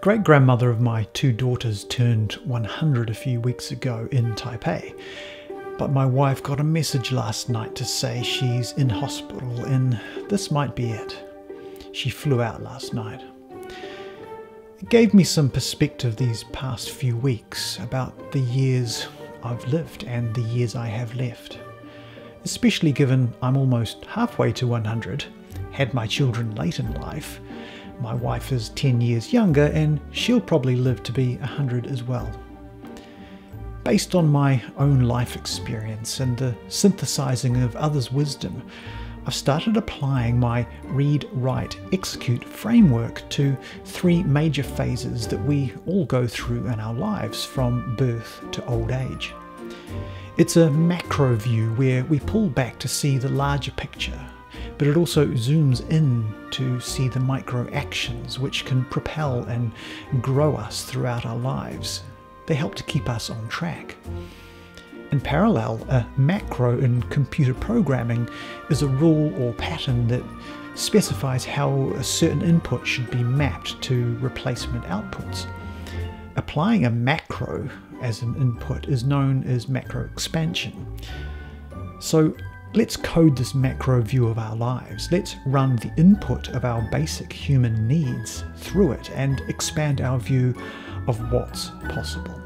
great grandmother of my two daughters turned 100 a few weeks ago in Taipei. But my wife got a message last night to say she's in hospital and this might be it. She flew out last night. It gave me some perspective these past few weeks about the years I've lived and the years I have left. Especially given I'm almost halfway to 100, had my children late in life, my wife is 10 years younger and she'll probably live to be 100 as well. Based on my own life experience and the synthesizing of others' wisdom, I've started applying my read, write, execute framework to three major phases that we all go through in our lives from birth to old age. It's a macro view where we pull back to see the larger picture but it also zooms in to see the micro actions which can propel and grow us throughout our lives. They help to keep us on track. In parallel, a macro in computer programming is a rule or pattern that specifies how a certain input should be mapped to replacement outputs. Applying a macro as an input is known as macro expansion. So Let's code this macro view of our lives. Let's run the input of our basic human needs through it and expand our view of what's possible.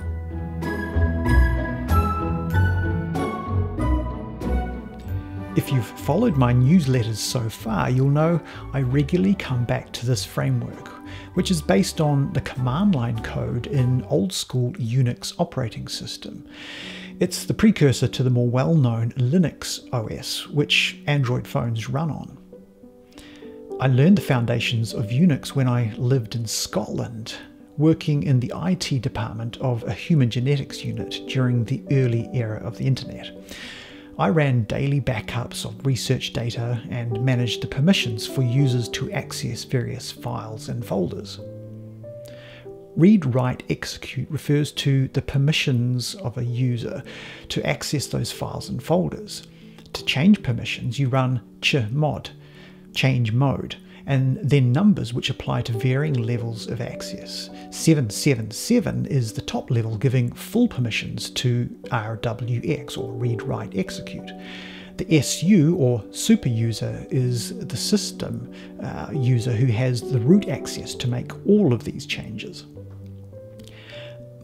If you've followed my newsletters so far, you'll know I regularly come back to this framework, which is based on the command line code in old school Unix operating system. It's the precursor to the more well known Linux OS, which Android phones run on. I learned the foundations of Unix when I lived in Scotland, working in the IT department of a human genetics unit during the early era of the internet. I ran daily backups of research data and managed the permissions for users to access various files and folders. Read, write, execute refers to the permissions of a user to access those files and folders. To change permissions, you run chmod, change mode, and then numbers which apply to varying levels of access. 777 is the top level giving full permissions to RWX or read, write, execute. The SU or super user is the system uh, user who has the root access to make all of these changes.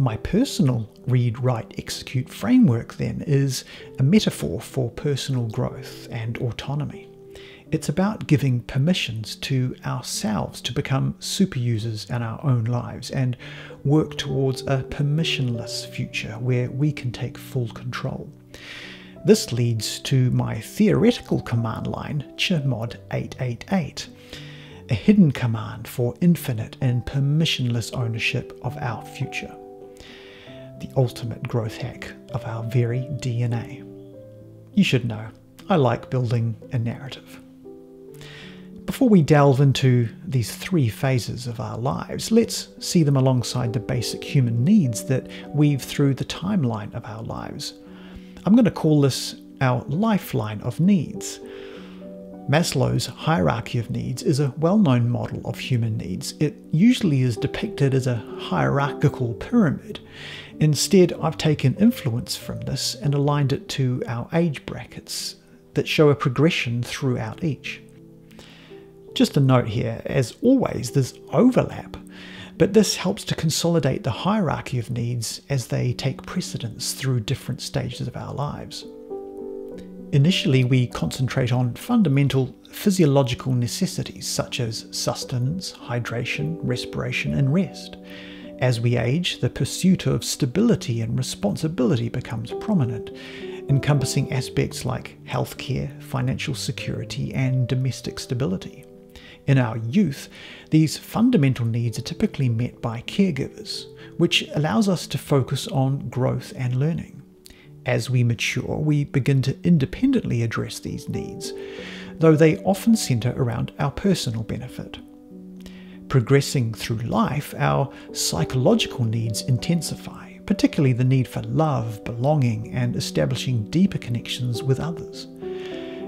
My personal read, write, execute framework then is a metaphor for personal growth and autonomy. It's about giving permissions to ourselves to become super users in our own lives and work towards a permissionless future where we can take full control. This leads to my theoretical command line, chmod 888, a hidden command for infinite and permissionless ownership of our future the ultimate growth hack of our very DNA. You should know, I like building a narrative. Before we delve into these three phases of our lives, let's see them alongside the basic human needs that weave through the timeline of our lives. I'm going to call this our lifeline of needs. Maslow's hierarchy of needs is a well known model of human needs. It usually is depicted as a hierarchical pyramid, Instead, I've taken influence from this and aligned it to our age brackets that show a progression throughout each. Just a note here, as always, there's overlap, but this helps to consolidate the hierarchy of needs as they take precedence through different stages of our lives. Initially, we concentrate on fundamental physiological necessities such as sustenance, hydration, respiration, and rest. As we age, the pursuit of stability and responsibility becomes prominent, encompassing aspects like healthcare, financial security, and domestic stability. In our youth, these fundamental needs are typically met by caregivers, which allows us to focus on growth and learning. As we mature, we begin to independently address these needs, though they often centre around our personal benefit progressing through life, our psychological needs intensify, particularly the need for love, belonging, and establishing deeper connections with others.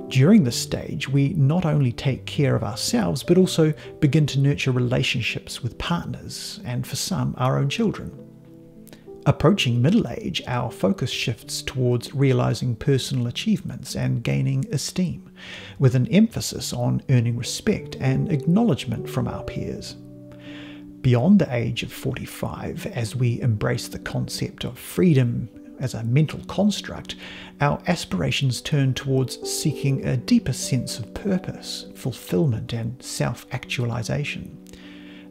During this stage, we not only take care of ourselves, but also begin to nurture relationships with partners and, for some, our own children. Approaching middle age, our focus shifts towards realizing personal achievements and gaining esteem, with an emphasis on earning respect and acknowledgement from our peers. Beyond the age of 45, as we embrace the concept of freedom as a mental construct, our aspirations turn towards seeking a deeper sense of purpose, fulfillment, and self actualization.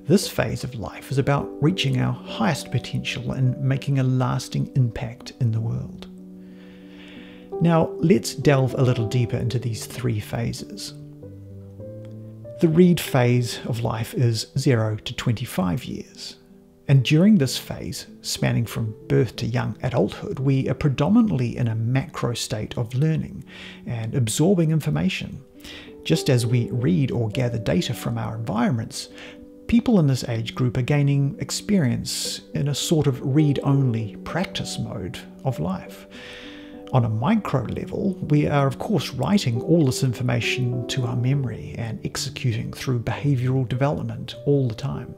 This phase of life is about reaching our highest potential and making a lasting impact in the world. Now, let's delve a little deeper into these three phases. The read phase of life is 0 to 25 years. And during this phase, spanning from birth to young adulthood, we are predominantly in a macro state of learning and absorbing information. Just as we read or gather data from our environments, people in this age group are gaining experience in a sort of read only practice mode of life. On a micro level, we are, of course, writing all this information to our memory and executing through behavioral development all the time.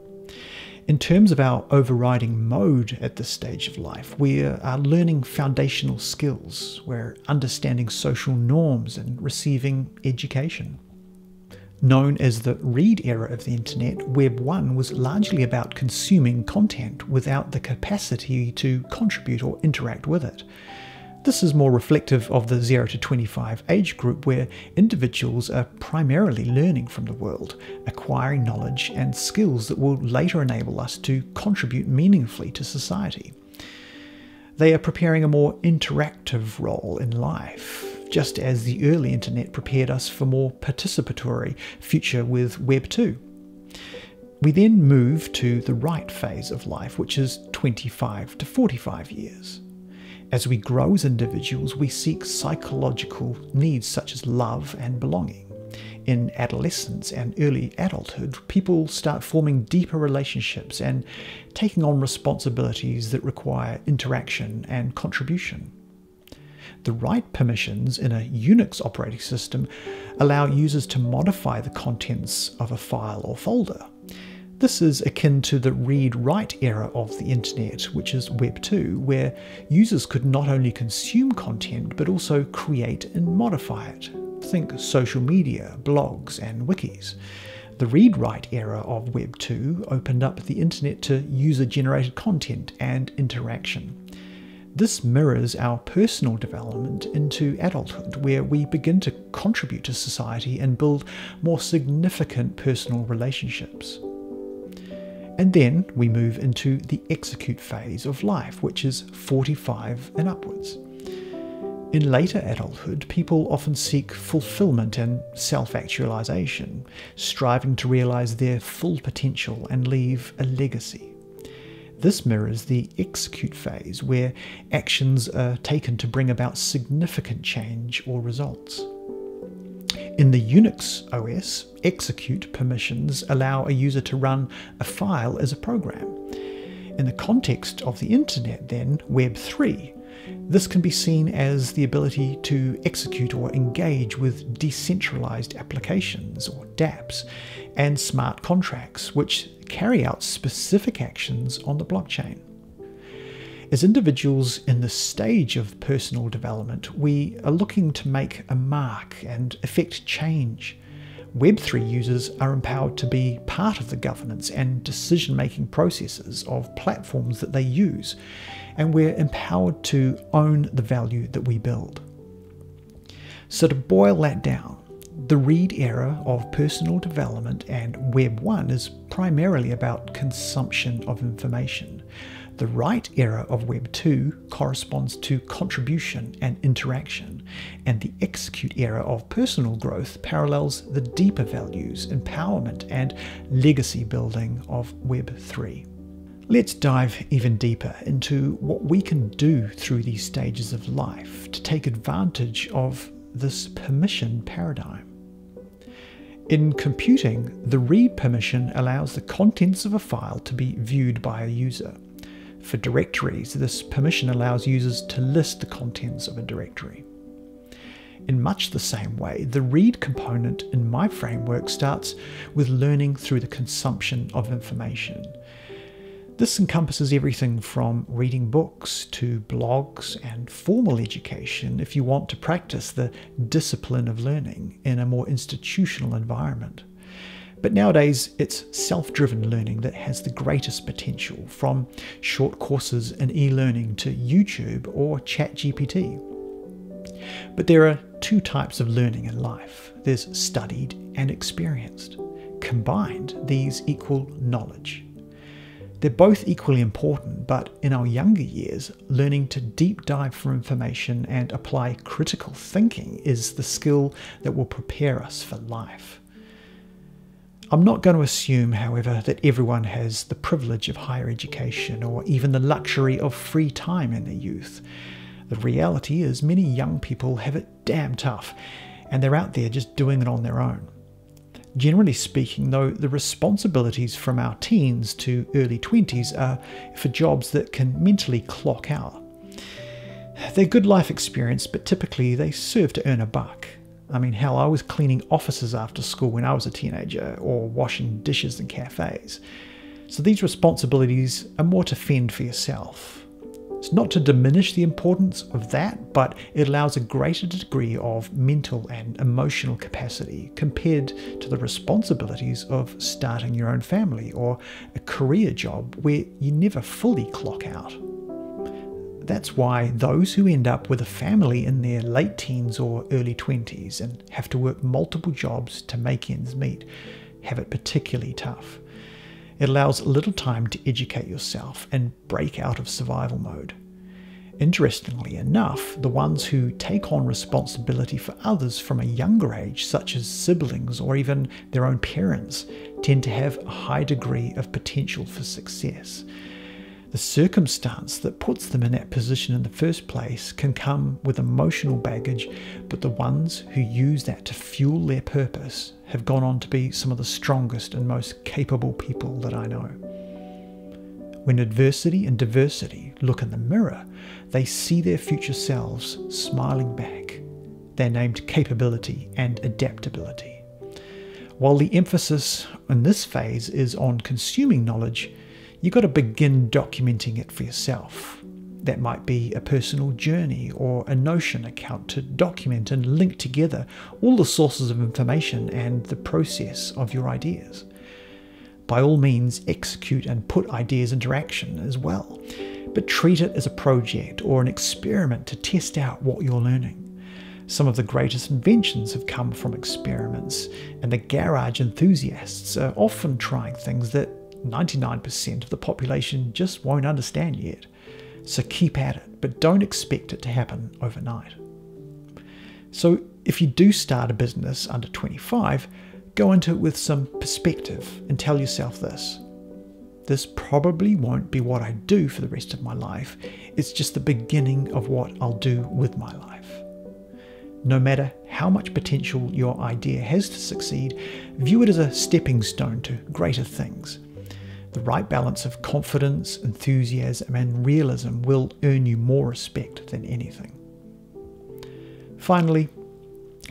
In terms of our overriding mode at this stage of life, we are learning foundational skills. We're understanding social norms and receiving education. Known as the read era of the internet, Web 1 was largely about consuming content without the capacity to contribute or interact with it. This is more reflective of the 0 to 25 age group where individuals are primarily learning from the world, acquiring knowledge and skills that will later enable us to contribute meaningfully to society. They are preparing a more interactive role in life, just as the early internet prepared us for more participatory future with Web 2. We then move to the write phase of life, which is 25 to 45 years. As we grow as individuals, we seek psychological needs such as love and belonging. In adolescence and early adulthood, people start forming deeper relationships and taking on responsibilities that require interaction and contribution. The write permissions in a Unix operating system allow users to modify the contents of a file or folder. This is akin to the read write era of the internet, which is Web 2, where users could not only consume content but also create and modify it. Think social media, blogs, and wikis. The read write era of Web 2 opened up the internet to user generated content and interaction. This mirrors our personal development into adulthood, where we begin to contribute to society and build more significant personal relationships. And then we move into the execute phase of life, which is 45 and upwards. In later adulthood, people often seek fulfillment and self actualization, striving to realize their full potential and leave a legacy. This mirrors the execute phase, where actions are taken to bring about significant change or results. In the Unix OS, execute permissions allow a user to run a file as a program. In the context of the internet, then, Web 3, this can be seen as the ability to execute or engage with decentralized applications or dApps and smart contracts, which carry out specific actions on the blockchain. As individuals in the stage of personal development, we are looking to make a mark and effect change. Web3 users are empowered to be part of the governance and decision making processes of platforms that they use, and we're empowered to own the value that we build. So, to boil that down, the read era of personal development and Web 1 is primarily about consumption of information. The write era of Web 2 corresponds to contribution and interaction, and the execute era of personal growth parallels the deeper values, empowerment, and legacy building of Web 3. Let's dive even deeper into what we can do through these stages of life to take advantage of this permission paradigm. In computing, the read permission allows the contents of a file to be viewed by a user. For directories, this permission allows users to list the contents of a directory. In much the same way, the read component in my framework starts with learning through the consumption of information. This encompasses everything from reading books to blogs and formal education if you want to practice the discipline of learning in a more institutional environment. But nowadays, it's self driven learning that has the greatest potential, from short courses in e learning to YouTube or ChatGPT. But there are two types of learning in life there's studied and experienced. Combined, these equal knowledge. They're both equally important, but in our younger years, learning to deep dive for information and apply critical thinking is the skill that will prepare us for life. I'm not going to assume, however, that everyone has the privilege of higher education or even the luxury of free time in their youth. The reality is, many young people have it damn tough, and they're out there just doing it on their own. Generally speaking, though, the responsibilities from our teens to early 20s are for jobs that can mentally clock out. They're good life experience, but typically they serve to earn a buck. I mean, hell, I was cleaning offices after school when I was a teenager, or washing dishes in cafes. So these responsibilities are more to fend for yourself. It's not to diminish the importance of that, but it allows a greater degree of mental and emotional capacity compared to the responsibilities of starting your own family or a career job where you never fully clock out. That's why those who end up with a family in their late teens or early 20s and have to work multiple jobs to make ends meet have it particularly tough. It allows little time to educate yourself and break out of survival mode. Interestingly enough, the ones who take on responsibility for others from a younger age, such as siblings or even their own parents, tend to have a high degree of potential for success. The circumstance that puts them in that position in the first place can come with emotional baggage, but the ones who use that to fuel their purpose have gone on to be some of the strongest and most capable people that I know. When adversity and diversity look in the mirror, they see their future selves smiling back. They're named capability and adaptability. While the emphasis in this phase is on consuming knowledge, you've got to begin documenting it for yourself. That might be a personal journey or a Notion account to document and link together all the sources of information and the process of your ideas. By all means, execute and put ideas into action as well, but treat it as a project or an experiment to test out what you're learning. Some of the greatest inventions have come from experiments, and the garage enthusiasts are often trying things that 99% of the population just won't understand yet. So keep at it, but don't expect it to happen overnight. So if you do start a business under 25, go into it with some perspective and tell yourself this. This probably won't be what I do for the rest of my life. It's just the beginning of what I'll do with my life. No matter how much potential your idea has to succeed, view it as a stepping stone to greater things. The right balance of confidence, enthusiasm, and realism will earn you more respect than anything. Finally,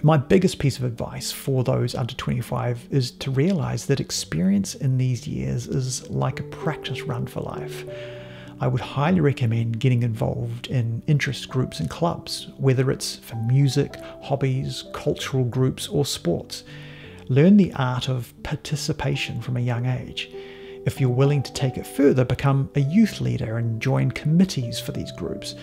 my biggest piece of advice for those under 25 is to realize that experience in these years is like a practice run for life. I would highly recommend getting involved in interest groups and clubs, whether it's for music, hobbies, cultural groups, or sports. Learn the art of participation from a young age. If you're willing to take it further, become a youth leader and join committees for these groups.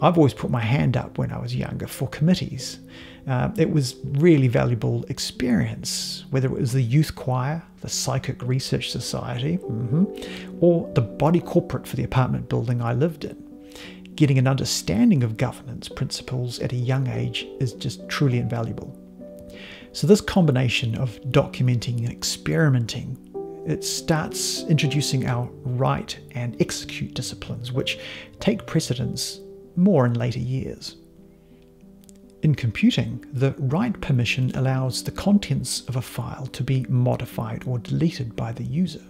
I've always put my hand up when I was younger for committees. Uh, it was really valuable experience, whether it was the youth choir, the Psychic Research Society, mm-hmm, or the body corporate for the apartment building I lived in. Getting an understanding of governance principles at a young age is just truly invaluable. So this combination of documenting and experimenting it starts introducing our write and execute disciplines, which take precedence more in later years. In computing, the write permission allows the contents of a file to be modified or deleted by the user.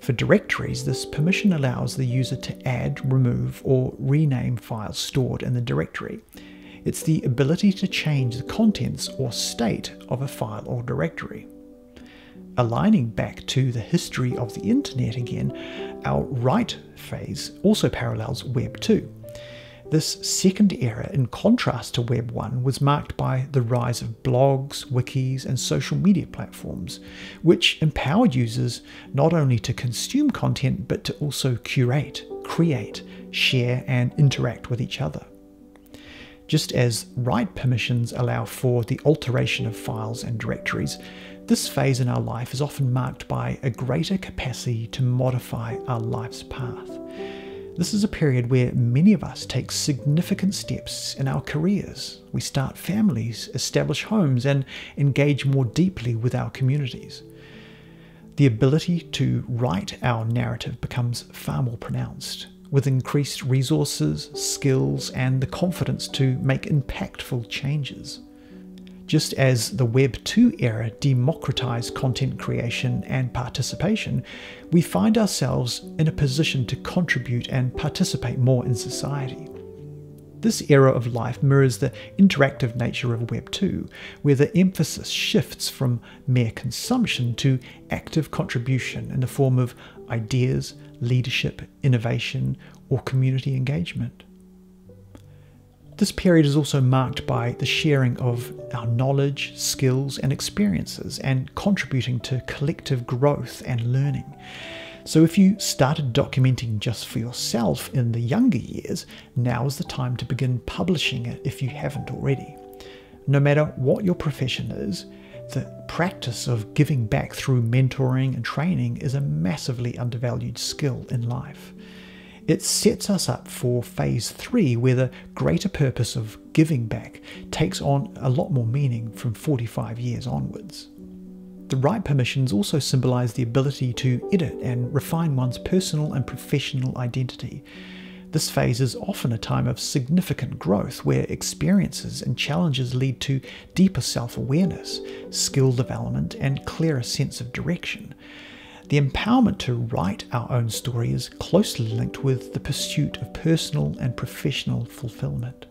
For directories, this permission allows the user to add, remove, or rename files stored in the directory. it's the ability to change the contents or state of a file or directory. Aligning back to the history of the internet again, our write phase also parallels Web 2. This second era, in contrast to Web 1, was marked by the rise of blogs, wikis, and social media platforms, which empowered users not only to consume content but to also curate, create, share, and interact with each other. Just as write permissions allow for the alteration of files and directories, this phase in our life is often marked by a greater capacity to modify our life's path. This is a period where many of us take significant steps in our careers. We start families, establish homes, and engage more deeply with our communities. The ability to write our narrative becomes far more pronounced, with increased resources, skills, and the confidence to make impactful changes. Just as the Web 2 era democratized content creation and participation, we find ourselves in a position to contribute and participate more in society. This era of life mirrors the interactive nature of Web 2, where the emphasis shifts from mere consumption to active contribution in the form of ideas, leadership, innovation, or community engagement. This period is also marked by the sharing of our knowledge, skills, and experiences, and contributing to collective growth and learning. So, if you started documenting just for yourself in the younger years, now is the time to begin publishing it if you haven't already. No matter what your profession is, the practice of giving back through mentoring and training is a massively undervalued skill in life it sets us up for phase three, where the greater purpose of giving back takes on a lot more meaning from 45 years onwards. The write permissions also symbolize the ability to edit and refine one's personal and professional identity. This phase is often a time of significant growth where experiences and challenges lead to deeper self awareness, skill development, and clearer sense of direction. The empowerment to write our own story is closely linked with the pursuit of personal and professional fulfillment.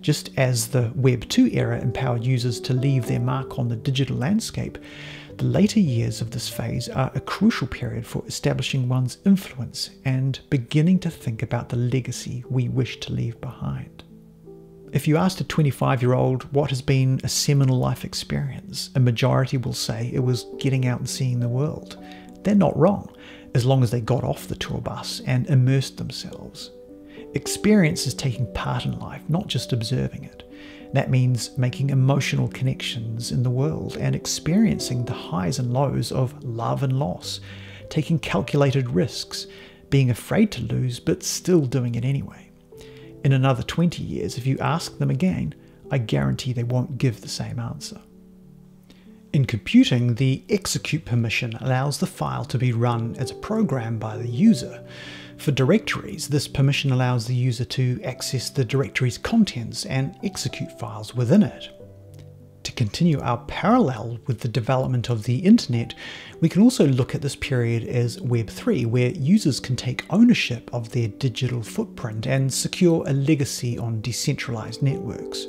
Just as the Web 2 era empowered users to leave their mark on the digital landscape, the later years of this phase are a crucial period for establishing one's influence and beginning to think about the legacy we wish to leave behind. If you asked a 25 year old what has been a seminal life experience, a majority will say it was getting out and seeing the world. They're not wrong, as long as they got off the tour bus and immersed themselves. Experience is taking part in life, not just observing it. That means making emotional connections in the world and experiencing the highs and lows of love and loss, taking calculated risks, being afraid to lose but still doing it anyway. In another 20 years, if you ask them again, I guarantee they won't give the same answer. In computing, the execute permission allows the file to be run as a program by the user. For directories, this permission allows the user to access the directory's contents and execute files within it. To continue our parallel with the development of the internet, we can also look at this period as Web 3, where users can take ownership of their digital footprint and secure a legacy on decentralized networks.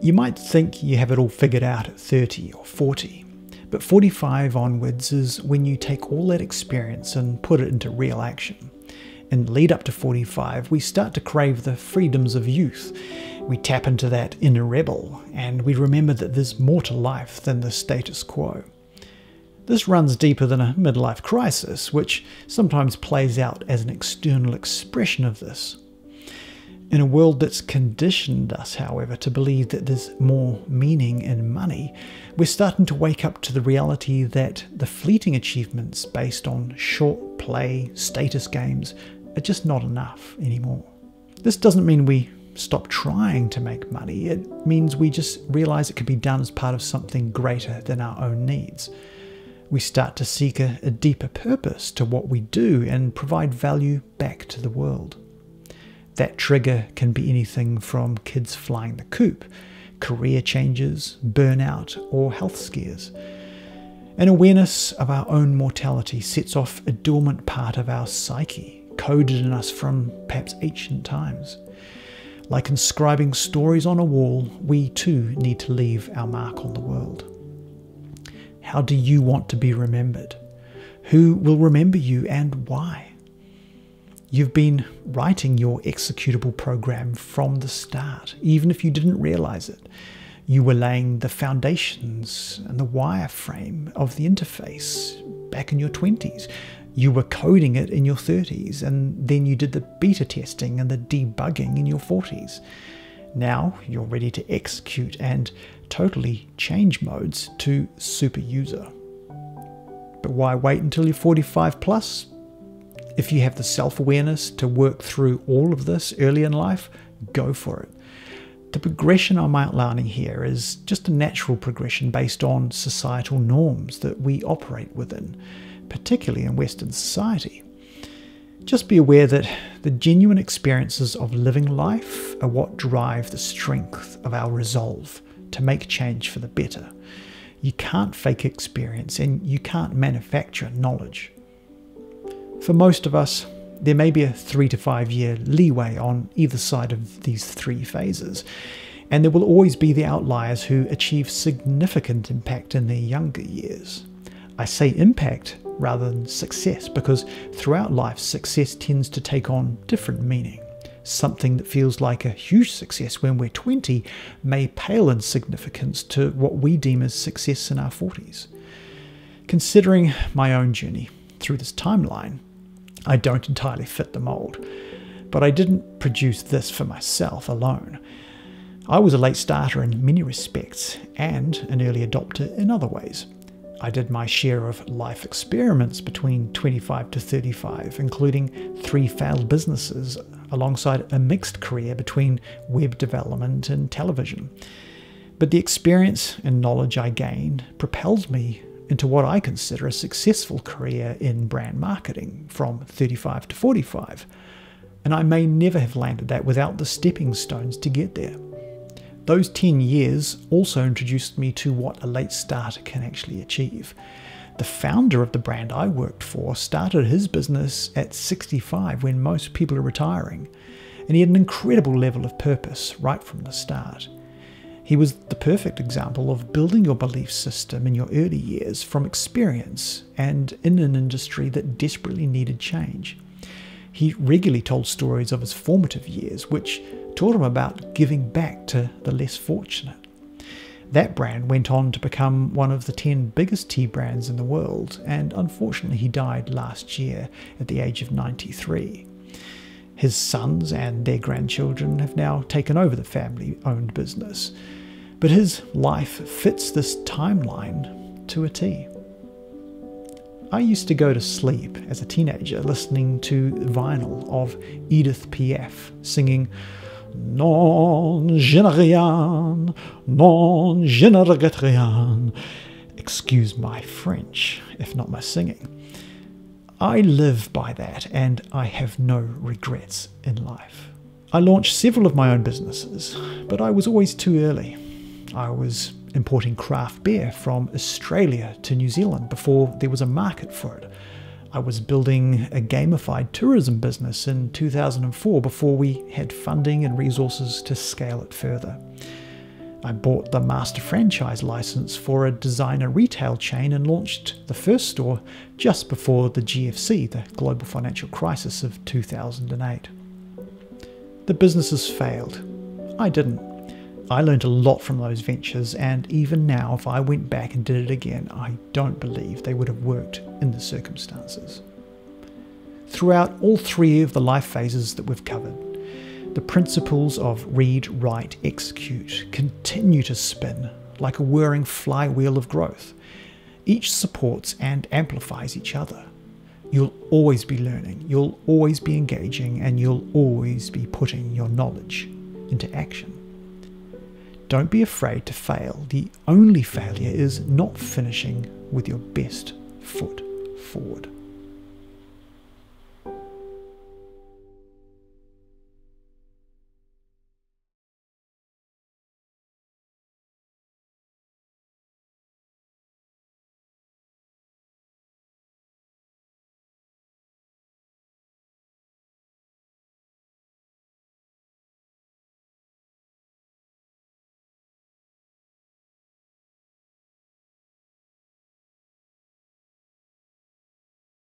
You might think you have it all figured out at 30 or 40, but 45 onwards is when you take all that experience and put it into real action. And lead up to 45, we start to crave the freedoms of youth. We tap into that inner rebel, and we remember that there's more to life than the status quo. This runs deeper than a midlife crisis, which sometimes plays out as an external expression of this. In a world that's conditioned us, however, to believe that there's more meaning in money, we're starting to wake up to the reality that the fleeting achievements based on short play, status games are just not enough anymore. This doesn't mean we stop trying to make money, it means we just realize it can be done as part of something greater than our own needs. We start to seek a, a deeper purpose to what we do and provide value back to the world. That trigger can be anything from kids flying the coop, career changes, burnout, or health scares. An awareness of our own mortality sets off a dormant part of our psyche, coded in us from perhaps ancient times. Like inscribing stories on a wall, we too need to leave our mark on the world. How do you want to be remembered? Who will remember you and why? You've been writing your executable program from the start, even if you didn't realize it. You were laying the foundations and the wireframe of the interface back in your 20s. You were coding it in your 30s, and then you did the beta testing and the debugging in your 40s. Now you're ready to execute and totally change modes to super user. But why wait until you're 45 plus? If you have the self awareness to work through all of this early in life, go for it. The progression I'm outlining here is just a natural progression based on societal norms that we operate within, particularly in Western society. Just be aware that the genuine experiences of living life are what drive the strength of our resolve to make change for the better. You can't fake experience and you can't manufacture knowledge. For most of us, there may be a three to five year leeway on either side of these three phases, and there will always be the outliers who achieve significant impact in their younger years. I say impact rather than success because throughout life, success tends to take on different meaning. Something that feels like a huge success when we're 20 may pale in significance to what we deem as success in our 40s. Considering my own journey through this timeline, I don't entirely fit the mold, but I didn't produce this for myself alone. I was a late starter in many respects and an early adopter in other ways. I did my share of life experiments between 25 to 35, including three failed businesses, alongside a mixed career between web development and television. But the experience and knowledge I gained propelled me into what I consider a successful career in brand marketing from 35 to 45. And I may never have landed that without the stepping stones to get there. Those 10 years also introduced me to what a late starter can actually achieve. The founder of the brand I worked for started his business at 65 when most people are retiring, and he had an incredible level of purpose right from the start. He was the perfect example of building your belief system in your early years from experience and in an industry that desperately needed change. He regularly told stories of his formative years, which taught him about giving back to the less fortunate. That brand went on to become one of the 10 biggest tea brands in the world, and unfortunately, he died last year at the age of 93. His sons and their grandchildren have now taken over the family owned business, but his life fits this timeline to a T. I used to go to sleep as a teenager listening to vinyl of Edith Piaf singing Non, je ne rien. Non, je ne regrette rien. Excuse my French, if not my singing. I live by that and I have no regrets in life. I launched several of my own businesses, but I was always too early. I was importing craft beer from Australia to New Zealand before there was a market for it. I was building a gamified tourism business in 2004 before we had funding and resources to scale it further. I bought the master franchise license for a designer retail chain and launched the first store just before the GFC, the global financial crisis of 2008. The businesses failed. I didn't. I learned a lot from those ventures, and even now, if I went back and did it again, I don't believe they would have worked in the circumstances. Throughout all three of the life phases that we've covered, the principles of read, write, execute continue to spin like a whirring flywheel of growth. Each supports and amplifies each other. You'll always be learning, you'll always be engaging, and you'll always be putting your knowledge into action. Don't be afraid to fail. The only failure is not finishing with your best foot forward.